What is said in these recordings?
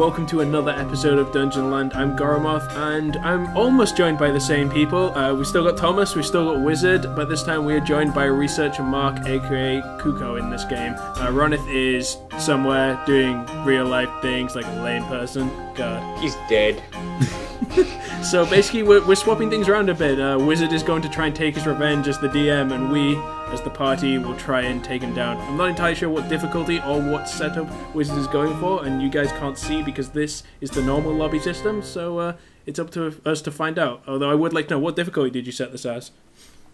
welcome to another episode of Dungeon Land. I'm Goramoth, and I'm almost joined by the same people. Uh, we still got Thomas, we still got Wizard, but this time we are joined by Researcher Mark, aka Kuko, in this game. Uh, Ronith is somewhere doing real life things like a lame person. God. He's dead. So basically, we're, we're swapping things around a bit. Uh, Wizard is going to try and take his revenge as the DM, and we, as the party, will try and take him down. I'm not entirely sure what difficulty or what setup Wizard is going for, and you guys can't see because this is the normal lobby system, so uh, it's up to us to find out. Although I would like to know, what difficulty did you set this as?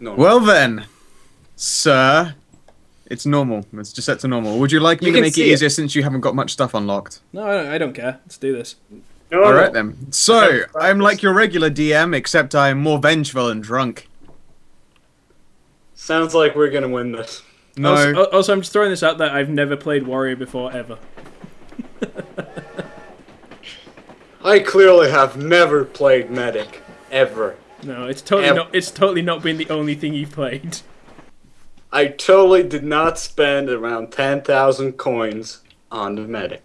No. Well then, sir, it's normal. It's just set to normal. Would you like me You to make it see it. easier since you haven't got much stuff unlocked? No, I don't, I don't care. Let's do this. No, All no. right then. So I'm like your regular DM, except I'm more vengeful and drunk. Sounds like we're gonna win this. No, Also, also, I'm just throwing this out there. I've never played Warrior before, ever. I clearly have never played medic ever. No, it's totally Ev- not. It's totally not been the only thing you've played. I totally did not spend around ten thousand coins on the medic.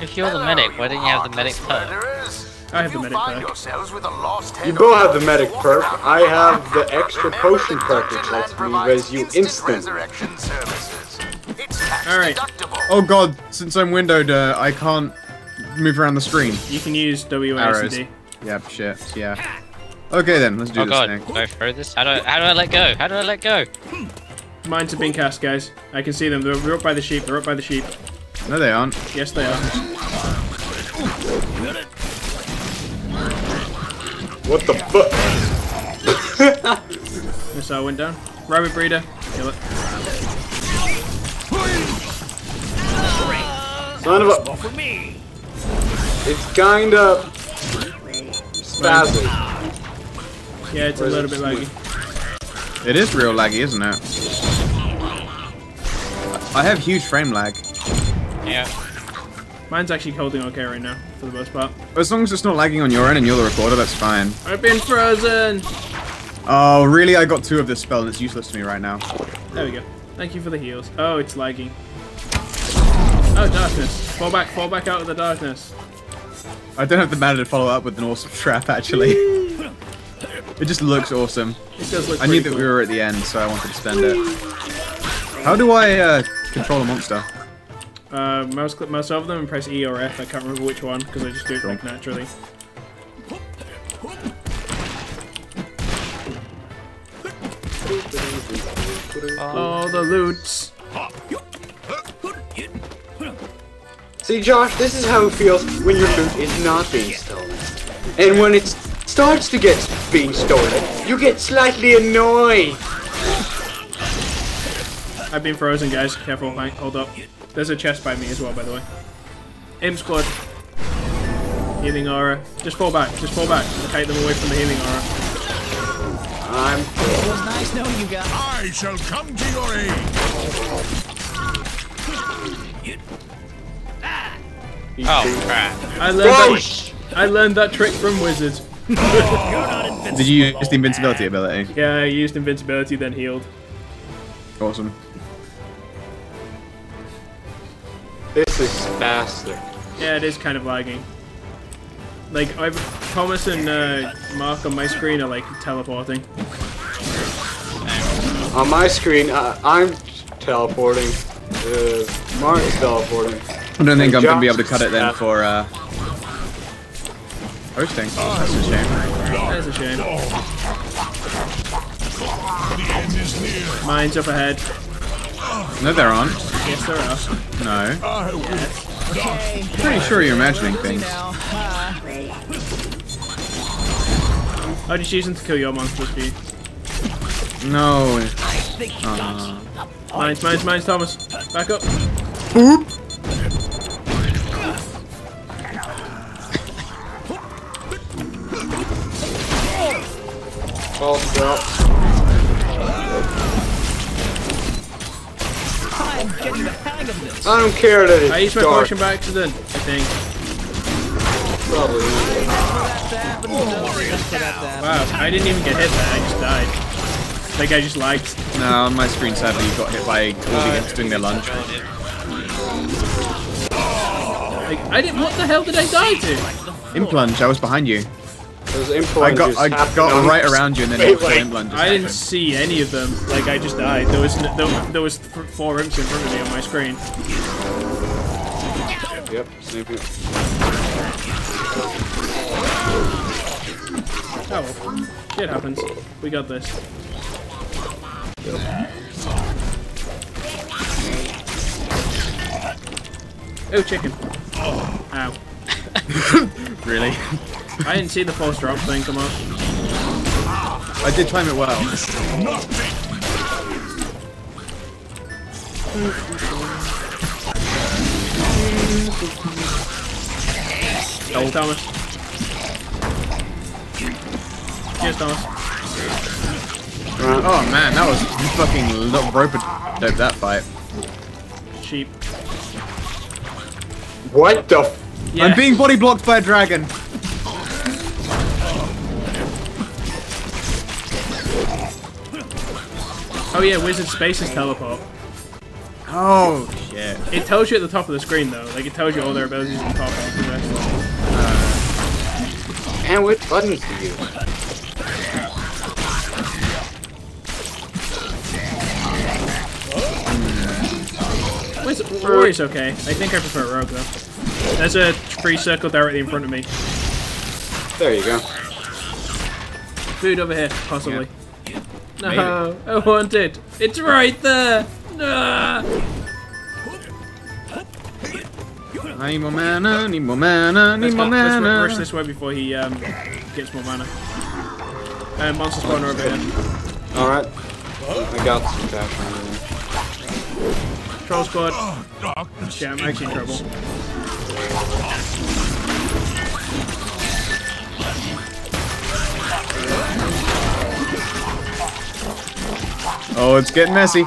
If you're the medic, why don't you have the medic perk? I have the medic perk. You both have the medic perk. I have the extra potion perk, which lets me res you instant. Alright. oh god, since I'm windowed, uh, I can't move around the screen. You can use W, A, Arrows. and D. Yep, shit, yeah. Okay then, let's do Oh this god, thing. do I throw this? How do I, how do I let go? How do I let go? Mines have been cast, guys. I can see them. They're, they're up by the sheep. They're up by the sheep. No, they aren't. Yes, they are. What the fuck? Missile went down. Rabbit breeder. Kill it. Son of a. It's kinda spazzy. Yeah, it's a little bit laggy. It is real laggy, isn't it? I have huge frame lag. Yeah. Mine's actually holding okay right now, for the most part. As long as it's not lagging on your end and you're the recorder, that's fine. I've been frozen! Oh, really? I got two of this spell and it's useless to me right now. There we go. Thank you for the heals. Oh, it's lagging. Oh, darkness. Fall back, fall back out of the darkness. I don't have the mana to follow up with an awesome trap, actually. it just looks awesome. It does look I knew pretty that cool. we were at the end, so I wanted to spend it. How do I uh, control a monster? Uh, mouse click mouse over them and press E or F. I can't remember which one, because I just do it like naturally. Oh, the loots. See, Josh, this is how it feels when your loot is not being stolen. And when it starts to get being stolen, you get slightly annoyed. I've been frozen, guys. Careful, hang- hold up. There's a chest by me as well, by the way. Imp squad. Healing aura. Just fall back. Just fall back. To kite them away from the healing aura. I'm It was nice knowing you guys. I shall come to your aid. Oh crap. I learned that. Gross! I learned that trick from wizards. Did you use the invincibility ability? Yeah, I used invincibility, then healed. Awesome. This is faster. Yeah, it is kind of lagging. Like, I've Thomas and uh, Mark on my screen are like teleporting. On my screen, uh, I'm teleporting. Uh, Mark's teleporting. I don't think I'm going to be able to cut it then for uh, hosting. That's a shame. That's a shame. The end is near. Mine's up ahead. No, there aren't. Yes, there are. No. I will Pretty sure you're imagining things. I'm just using to kill your monsters for you. No. Uh, Mines, mines, mines, Thomas. Back up. False drop. I don't care that it's I used my dark. potion by accident, I think. Probably. Wow, I didn't even get hit there, I just died. Like, I just lagged. no, on my screen sadly you got hit by all the imps doing their lunch. Like, I didn't. What the hell did I die to? Implunge, I was behind you. Those I got I got on- right around you and then Wait, the wait. implunge. just I didn't happened. see any of them. Like, I just died. There was n- there, there was th- four imps in front of me on my screen. Yep, same here. Oh well, shit happens. We got this. Oh, chicken. Ow. Really? I didn't see the false drop thing come up. I did time it well. Oh, Thomas. Cheers, Thomas. Oh man, that was fucking lo- rope dope that fight. Sheep. What the f- Yeah. I'm being body blocked by a dragon. Oh yeah, wizard spaces teleport. Oh shit. It tells you at the top of the screen though. Like it tells you all their abilities on top of the rest. And which buttons to use? Wizard, Warrior's okay. I think I prefer Rogue though. There's a free circle directly in front of me. There you go. Food over here, possibly. No, I want it. It's right there. No. I need more mana, I need more mana, I need Let's, more go, let's ru- mana. rush this way before he um, gets more mana. Uh, monster spawner over here. Alright. I got some cash on there. Troll squad. Darkness. Yeah, I'm actually in trouble. Oh, it's getting messy.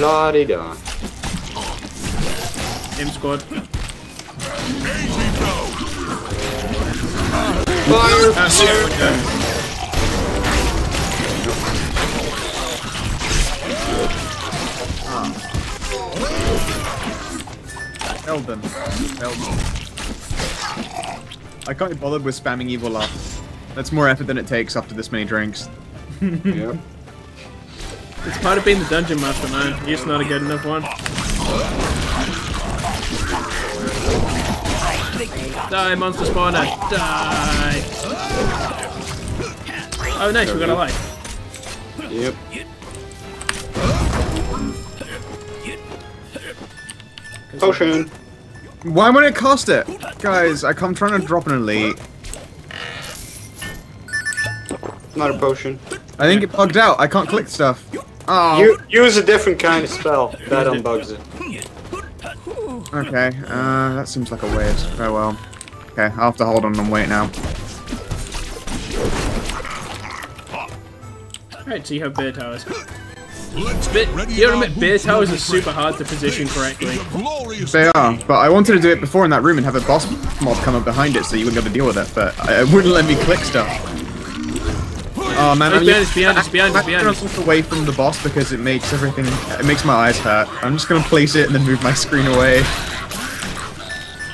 La di da. Imp squad. Fire! Ah, shit. Ah. Elden. Elden. I can't be bothered with spamming evil laugh. That's more effort than it takes after this many drinks. Yep. It's part of being the dungeon master, man. You're just not a good enough one. Die, monster spawner! Die! Oh, nice, we got a life. Yep. Potion. Why won't it cost it? Guys, I- I'm trying to drop an elite. Not a potion. I think it bugged out. I can't click stuff. Oh, You use a different kind of spell. That unbugs it. okay. Uh, that seems like a waste. Oh well. Okay, I'll have to hold on and wait now. Alright, so you have bear towers. Let's Bit, you admit, bear towers are super hard to position correctly. It's a glorious They are, but I wanted to do it before in that room and have a boss mob come up behind it so you wouldn't be able to deal with it, but I- it wouldn't let me click stuff. Oh man, I'm it's behind us, behind us, behind us, I'm behind gonna us. away from the boss because it makes everything, it makes my eyes hurt. I'm just gonna place it and then move my screen away.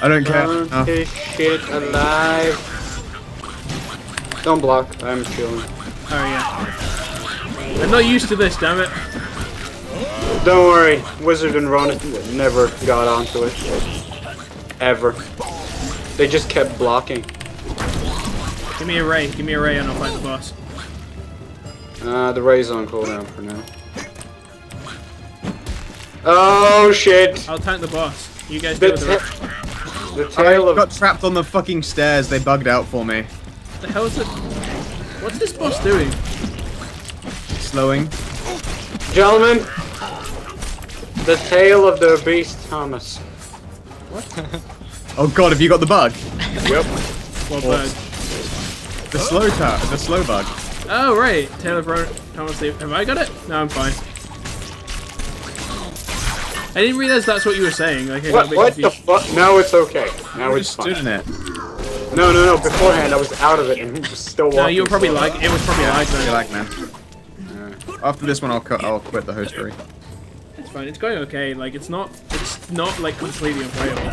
I don't care. Burn Oh. shit alive. Don't block. I'm chilling. Oh yeah. I'm not used to this, damn it. Don't worry. Wizard and Ron never got onto it. Ever. They just kept blocking. Give me a ray, give me a ray and I'll fight the boss. Uh, the ray's on cooldown for now. Oh shit! I'll tank the boss. You guys The, deal with the rest. the I tail of got trapped on the fucking stairs. They bugged out for me. What the hell is it? What's this boss doing? Slowing. gentlemen. The tail of the beast, Thomas. What? Oh god, have you got the bug? Yep. Well, bug. The slow ta- the slow bug. Oh right, Tail of Ron- Thomas. Lee- Have I got it? No, I'm fine. I didn't realize that's what you were saying. Like, I What? What the fuck? Now it's okay. Now I it's just stood fine. in it. No, no, no. Beforehand, I was out of it and was still walking. No, you were probably slow. like it was probably like You that. like man. After this one, I'll cut. I'll quit the hostery. It's fine. It's going okay. Like it's not. It's not like completely unplayable.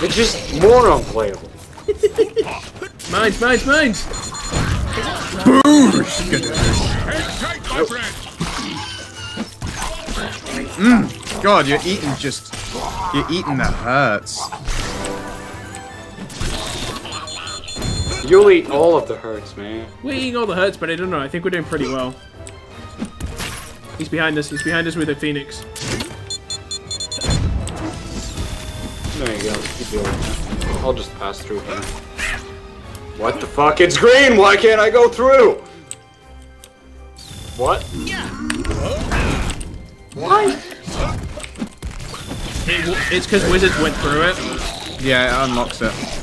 It's just more unplayable. Mines, mines, mines. Boosh! Good. Take my bread. God, you're eating just. You're eating that hurts. You'll eat all of the hurts, man. We're eating all the hurts, but I don't know. I think we're doing pretty well. He's behind us. He's behind us with a phoenix. There you go. Keep going. I'll just pass through here. What the fuck? It's green! Why can't I go through? What? Why? It, it's because wizards went through it. Yeah, it unlocks it.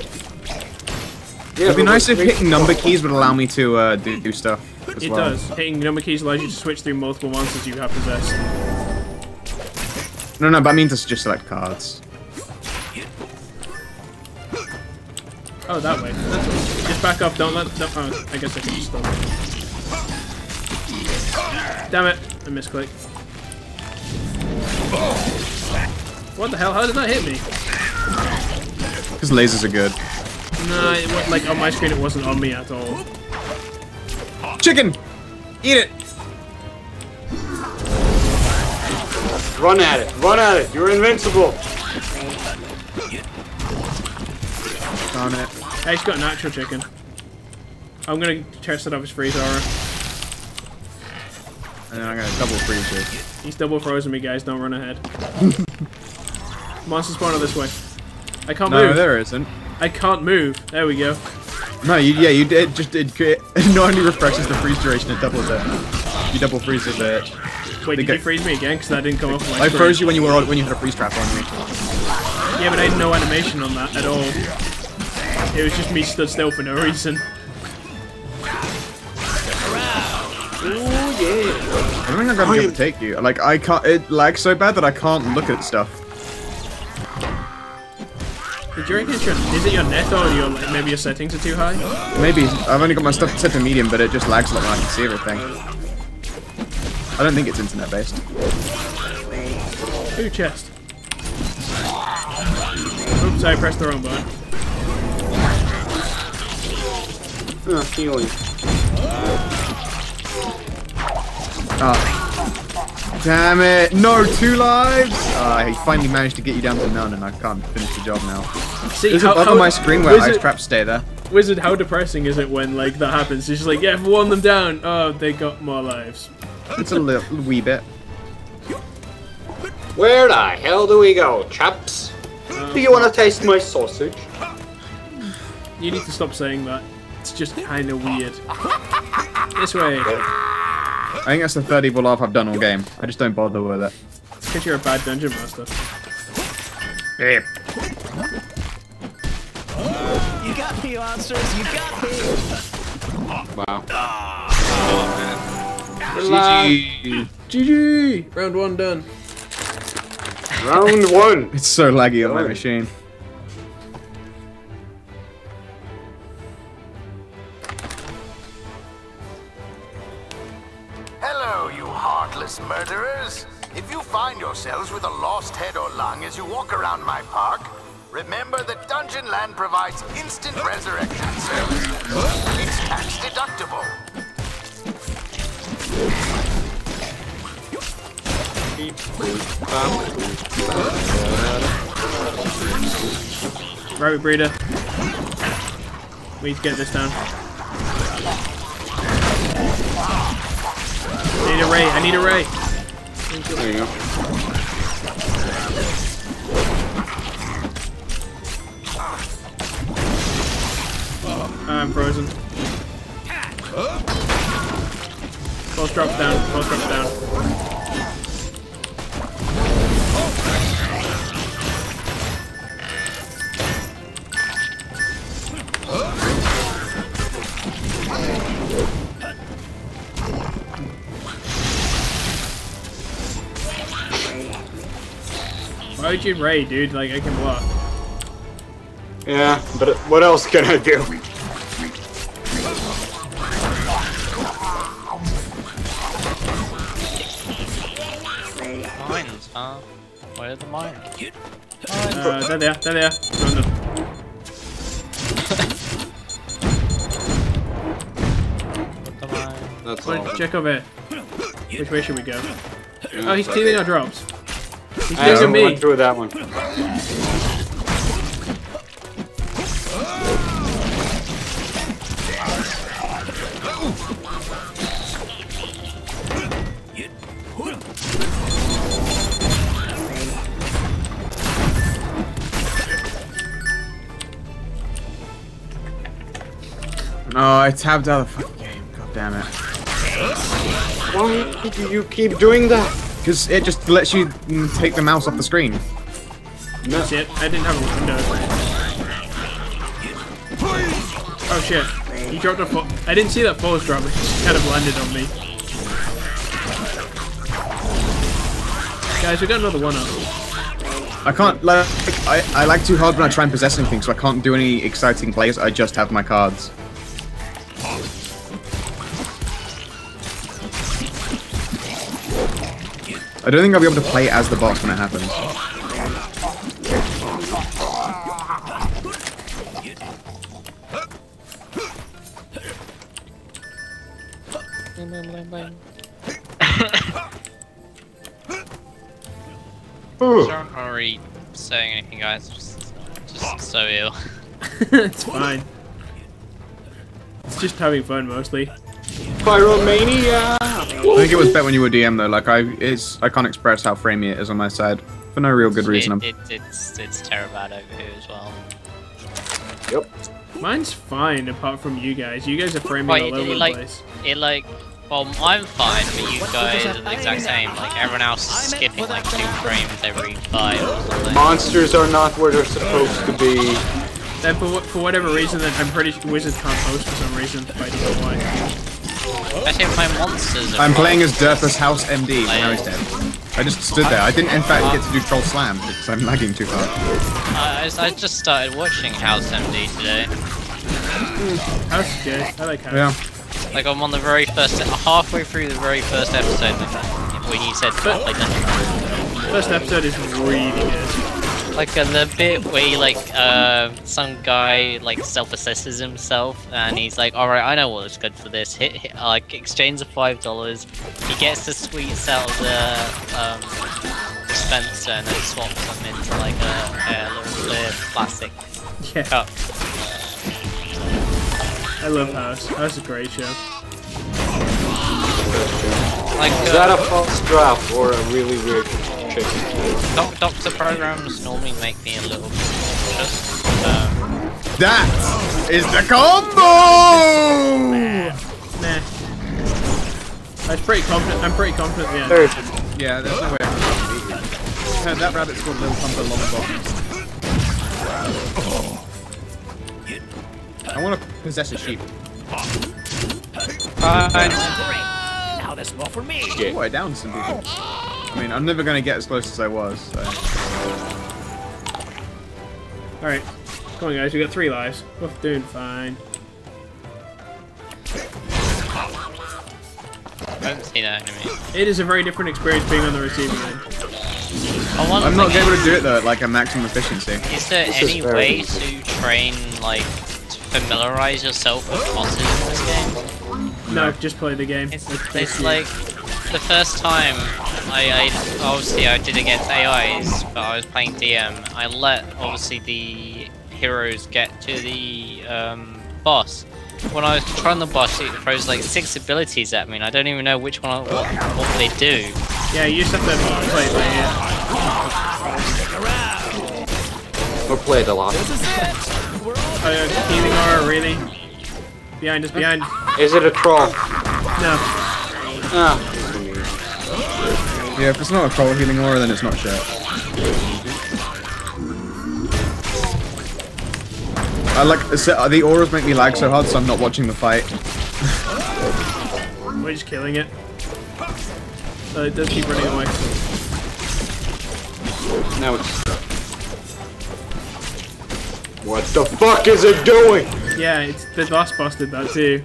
Yeah, It'd be nice if hitting number keys would allow me to uh, do, do stuff. As It well. does. Hitting number keys allows you to switch through multiple monsters you have possessed. No, no, but I mean to just select cards. Oh, that way. That's all. Just back up. Don't let. Don't, oh, I guess I can just stop. Damn it! I misclicked. What the hell? How did that hit me? Because lasers are good. No, it was, like on my screen, it wasn't on me at all. Chicken! Eat it! Run at it. Run at it. You're invincible. Darn it. Hey, he's got an actual chicken. I'm gonna test it off his freeze aura. And then I'm gonna double freeze it. He's double frozen me, guys. Don't run ahead. Monster spawner this way. I can't No, move. there isn't. I can't move. There we go. No, you, yeah, you did just did. It not only refreshes the freeze duration, it doubles it. You double freeze it. bitch. Wait, They did you freeze me again? Because that didn't come off my I froze you when you were when you had a freeze trap on you. Yeah, but I had no animation on that at all. It was just me stood still for no reason. Oh I don't think I'm gonna be able to take you. Like I can't. It lags so bad that I can't look at stuff. Did you reckon it's your, is it your net or your maybe your settings are too high? Maybe I've only got my stuff set to medium, but it just lags a lot when I can see everything. I don't think it's internet based. Ooh, chest. Oops, I pressed the wrong button. yeah. Uh, healing. Ah. Damn it! No, two lives! Ah, he finally managed to get you down to none, and I can't finish the job now. See, There's how, above how, on my screen where ice Wizard, traps stay there. Wizard, how depressing is it when like that happens? It's just like, yeah, I've worn them down. Oh, they got more lives. It's a little wee bit. Where the hell do we go, chaps? Uh, do you want to taste my sausage? You need to stop saying that. It's just kind of weird. This way. I think that's the third evil laugh I've done all game. I just don't bother with it. It's Because you're a bad dungeon master. Yeah. You got me, monsters. You got me. Wow. GG. GG! Round one done. Round one. It's so laggy on my Oh. machine. Hello, you heartless murderers. If you find yourselves with a lost head or lung as you walk around my park, remember that Dungeon Land provides instant resurrection services. It's tax deductible. Rabbit breeder. We need to get this down. I need a ray. I need a ray. There you go. I'm frozen. Both drops down. Both drops down. Why would you ray, dude? Like, I can block. Yeah, but what else can I do? Uh, where are the mines? Uh, there they are. There they are. Go on them. Where's the mine? That's all. Wait, check over here. Which way should we go? Oh, he's stealing our drops. He's I stealing went me. through that one. Oh, I tabbed out of the fucking game. God damn it. Why do you keep doing that? Because it just lets you mm, take the mouse off the screen. That's it. I didn't have a window. Oh shit. He dropped a fall. I didn't see that falls drop. It just kind of landed on me. Guys, we got another one up. I can't, like, I, I like too hard when I try and possess anything, so I can't do any exciting plays, I just have my cards. I don't think I'll be able to play as the boss when it happens. I'm not really saying anything, guys. Just, just so ill. it's fine. It's just having fun mostly. Pyromania! I think it was better when you were DM though, like I it's I can't express how framey it is on my side. For no real good reason. It, it, it's it's terrible over here as well. Yep. Mine's fine apart from you guys. You guys are framing Right, all over it, the like place. it like well I'm fine, but you guys are the exact same. Like everyone else is skipping like two frames every five or something. Monsters are not where they're supposed to be. Then for, for whatever reason, then I'm pretty sure Wizards can't host for some reason. I don't know why. Actually, my monsters. I'm fine. playing as Durpus House MD, now he's dead. I just stood there. I didn't in fact get to do Troll Slam because I'm lagging too hard. I, I I just started watching House MD today. House is good. I like House. Yeah. Like I'm on the very first, halfway through the very first episode when you said But- like the, First episode is really good. Like uh, the bit where he, like uh, some guy like self-assesses himself and he's like, all right, I know what's good for this. Hit, hit like exchange the five dollars. He gets the sweets out of the um, dispenser and then swaps them into like a, a little clear plastic Yeah, cup. I love House. House is a great show. Like Is that uh, a false drop or a really weird chick? doc- doctor programs normally make me a little bit cautious. Um, That is the combo! Nah. I'm pretty confident. I'm pretty confident. Yeah. There's Yeah, there's no way I can beat you. Uh, That rabbit's called Little Thumper Lollipop. I want to possess a sheep. Now there's more for me. Oh, I downed some people. I mean, I'm never going to get as close as I was, so... All right. Come on, guys. We got three lives. We're doing fine. I don't see that enemy. It is a very different experience being on the receiving end. I want I'm not able to do it though at like a maximum efficiency. Is there This any very way to train, like, to familiarize yourself with bosses in this game? No, just play the game. It's, It's- it's like the first time I, I obviously I did against AIs, but I was playing DM. I let obviously the heroes get to the um, boss. When I was trying the boss, it throws like six abilities at me, and I don't even know which one what, what they do. Yeah, you just have to play it by ear. or played a lot. Oh, yeah, healing aura, really? Behind us, behind. Is it a troll? No. Ah. Yeah, if it's not a troll healing aura, then it's not shit. I like so, the auras make me lag so hard, so I'm not watching the fight. We're just killing it. Uh, it does keep running away. Now it's stuck. What the fuck is it doing? Yeah, it's the last boss did that too.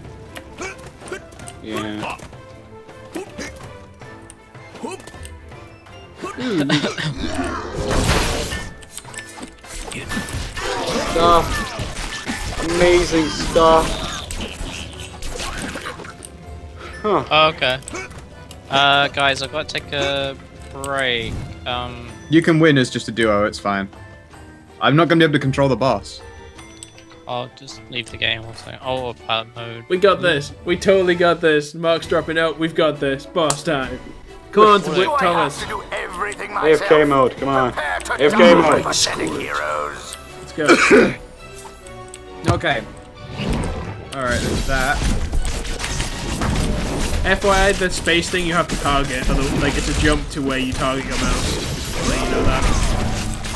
Yeah. Stuff. Amazing stuff. Huh. Oh, okay. Uh, guys, I've got to take a break. Um, You can win as just a duo, it's fine. I'm not gonna be able to control the boss. I'll just leave the game or something. Oh, pilot mode. We got this. We totally got this. Mark's dropping out. We've got this. Boss time. Come on, Do Whip I have Thomas. to do everything myself? AFK mode, come on. Prepare to AFK die, mode. heroes. Let's go. Okay. Alright, there's that. FYI, the space thing you have to target. Like, it's a jump to where you target your mouse. Just let you know that.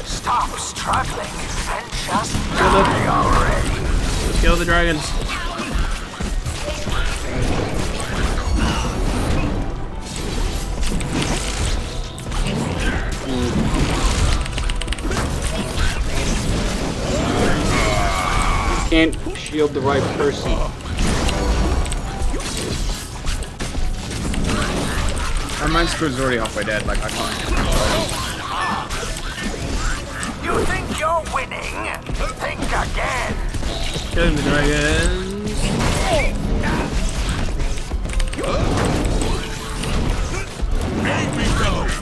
Stop struggling and just Kill them. die already. Let's kill the dragons. Shield the right person. My mind screw's already halfway dead, like I can't. You think you're winning? Think again. Killing the dragons.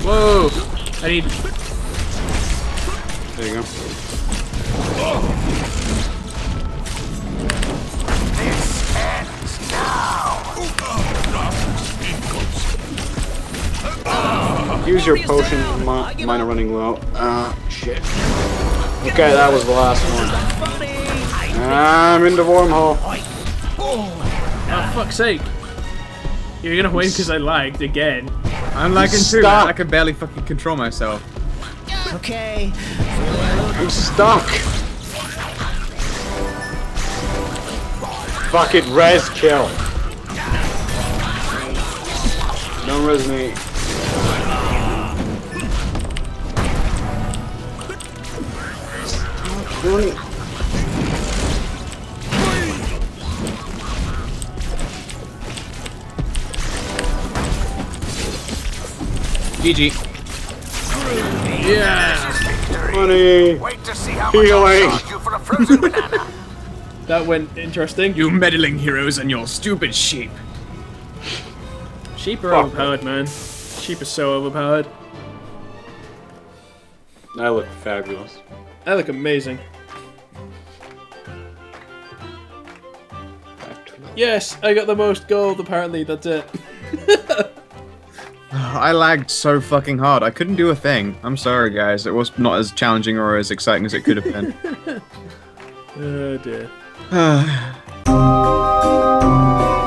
Whoa! I need. There you go. Use your potion. Mi- mine are running low. Uh, shit. Okay, that was the last one. I'm in the wormhole. Oh, fuck's sake. You're gonna win because I lagged again. I'm lagging too, man. I can barely fucking control myself. Okay. I'm stuck. Fuck it, res kill. Don't res me. GG. Yeah! Money. Wait to see how much Healing. You for a frozen banana. That went interesting. You meddling heroes and your stupid sheep. Sheep are Fuck. overpowered, man. Sheep are so overpowered. I look fabulous. I look amazing. Yes, I got the most gold, apparently, that's it. I lagged so fucking hard. I couldn't do a thing. I'm sorry, guys. It was not as challenging or as exciting as it could have been. Oh dear.